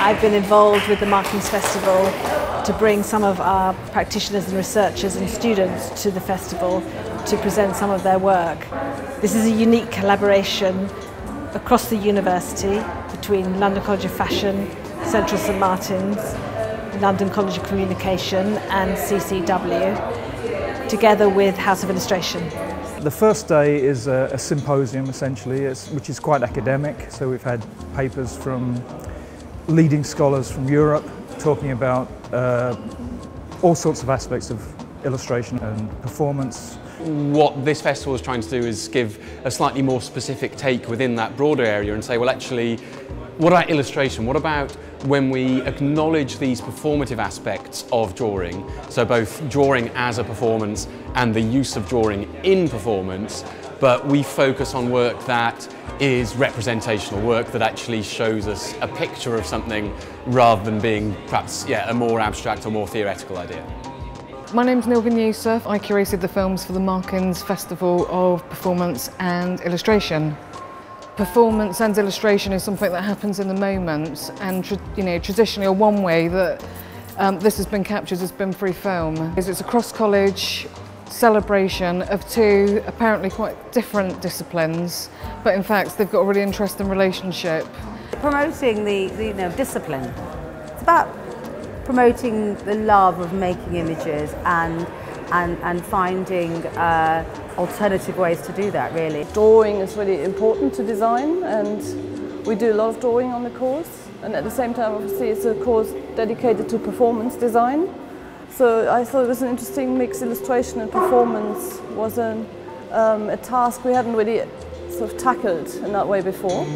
I've been involved with the MarKings Festival to bring some of our practitioners and researchers and students to the festival to present some of their work. This is a unique collaboration across the university between London College of Fashion, Central St Martin's, London College of Communication and CCW, together with House of Illustration. The first day is a, a symposium essentially, which is quite academic. So we've had papers from leading scholars from Europe talking about uh, all sorts of aspects of illustration and performance. What this festival is trying to do is give a slightly more specific take within that broader area and say, well actually, what about illustration? What about when we acknowledge these performative aspects of drawing, so both drawing as a performance and the use of drawing in performance, but we focus on work that is representational work that actually shows us a picture of something rather than being perhaps yeah, a more abstract or more theoretical idea. My name's Nilgin Yusuf. I curated the films for the MarKings Festival of Performance and Illustration. Performance and illustration is something that happens in the moment and you know traditionally one way that um, this has been captured has been through film. It's a cross-college celebration of two apparently quite different disciplines, but in fact they've got a really interesting relationship. Promoting the, the you know, discipline. It's about promoting the love of making images and and, and finding uh, alternative ways to do that really. Drawing is really important to design and we do a lot of drawing on the course and at the same time obviously it's a course dedicated to performance design so I thought it was an interesting mix. Illustration and performance was an, um, a task we hadn't really sort of tackled in that way before.